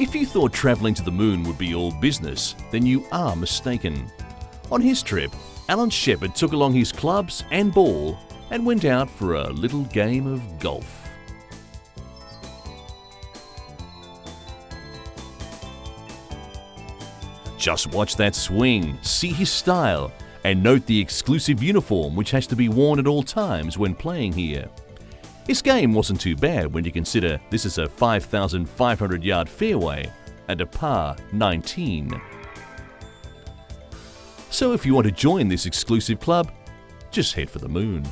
If you thought travelling to the moon would be all business, then you are mistaken. On his trip, Alan Shepard took along his clubs and ball and went out for a little game of golf. Just watch that swing, see his style, and note the exclusive uniform which has to be worn at all times when playing here. His game wasn't too bad when you consider this is a 5,500 yard fairway and a par 19. So if you want to join this exclusive club, just head for the moon.